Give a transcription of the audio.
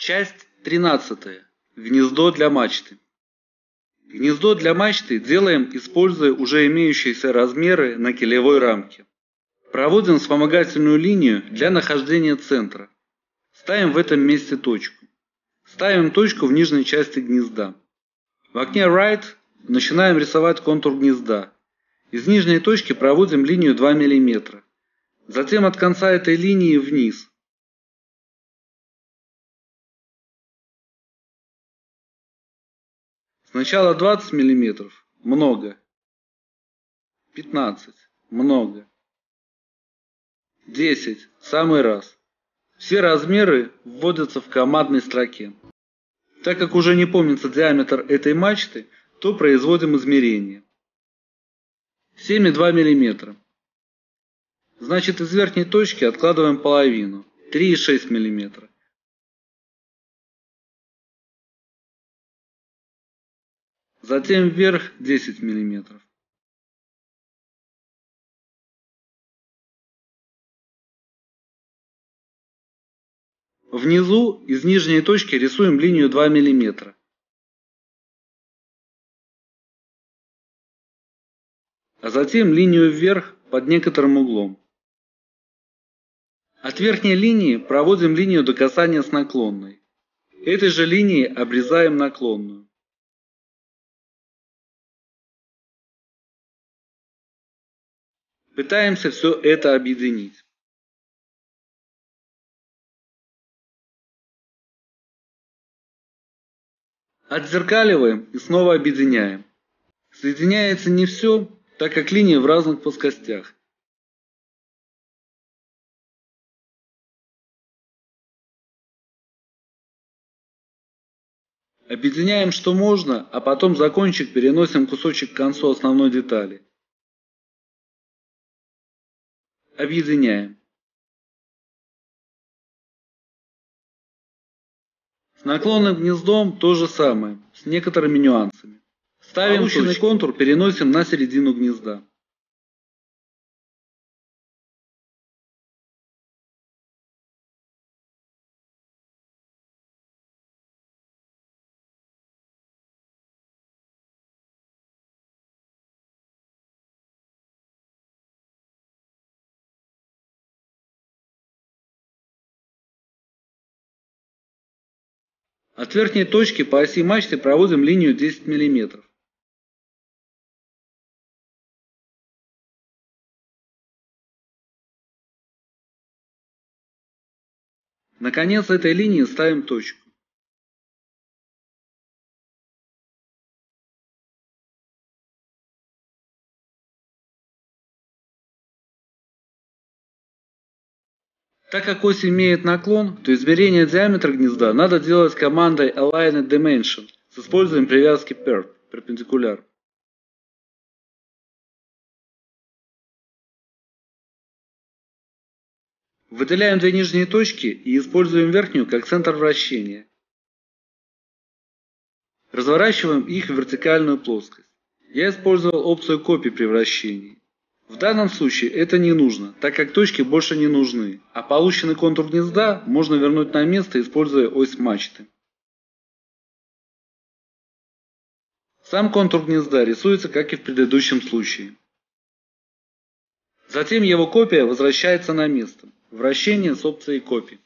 Часть 13. Гнездо для мачты. Гнездо для мачты делаем, используя уже имеющиеся размеры на килевой рамке. Проводим вспомогательную линию для нахождения центра. Ставим в этом месте точку. Ставим точку в нижней части гнезда. В окне Write начинаем рисовать контур гнезда. Из нижней точки проводим линию 2 мм. Затем от конца этой линии вниз. Сначала 20 мм. Много. 15. Много. 10. Самый раз. Все размеры вводятся в командной строке. Так как уже не помнится диаметр этой мачты, то производим измерение. 7,2 мм. Значит из верхней точки откладываем половину. 3,6 мм. Затем вверх 10 мм. Внизу из нижней точки рисуем линию 2 мм. А затем линию вверх под некоторым углом. От верхней линии проводим линию до касания с наклонной. Этой же линией обрезаем наклонную. Пытаемся все это объединить. Отзеркаливаем и снова объединяем. Соединяется не все, так как линии в разных плоскостях. Объединяем что можно, а потом за кончик переносим кусочек к концу основной детали. Объединяем. С наклонным гнездом то же самое, с некоторыми нюансами. Ставим Полученный контур, переносим на середину гнезда. От верхней точки по оси мачты проводим линию 10 мм. Наконец этой линии ставим точку. Так как ось имеет наклон, то измерение диаметра гнезда надо делать командой Aligned Dimension с использованием привязки perp, перпендикуляр. Выделяем две нижние точки и используем верхнюю как центр вращения. Разворачиваем их в вертикальную плоскость. Я использовал опцию копии при вращении. В данном случае это не нужно, так как точки больше не нужны, а полученный контур гнезда можно вернуть на место, используя ось мачты. Сам контур гнезда рисуется, как и в предыдущем случае. Затем его копия возвращается на место. Вращение с опцией копии.